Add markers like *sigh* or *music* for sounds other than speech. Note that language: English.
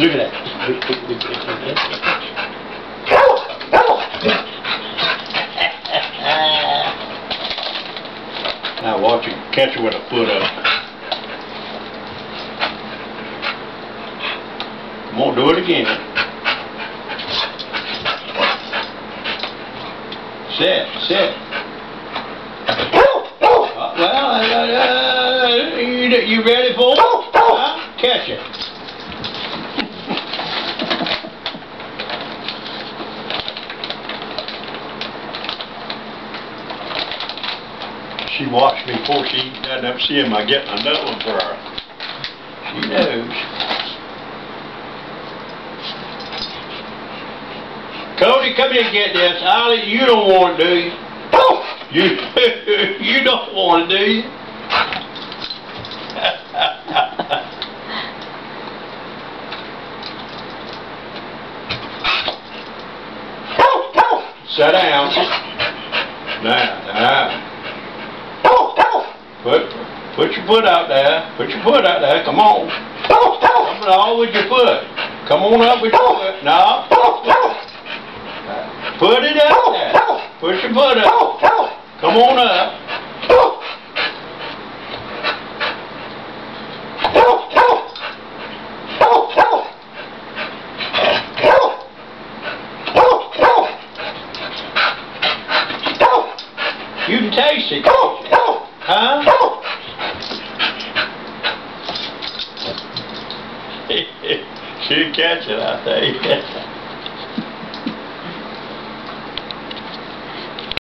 Look at that. Now watch him catch her with a foot up. On, do it again. Sit, sit. Uh, well, uh, uh, you, you ready for it? Huh? Catch it. She watched me before she got up seeing my getting another one for her. She knows. Cody, come here and get this. Ollie, you don't want it, do you? You, *laughs* you don't want it, do you? Sit down. Now, now. Put, put your foot out there. Put your foot out there. Come on. Come on with your foot. Come on up with your foot. No. Put it up there. Put your foot up. Come on up. You can taste it. Huh? *laughs* She'll catch it, I you. *laughs*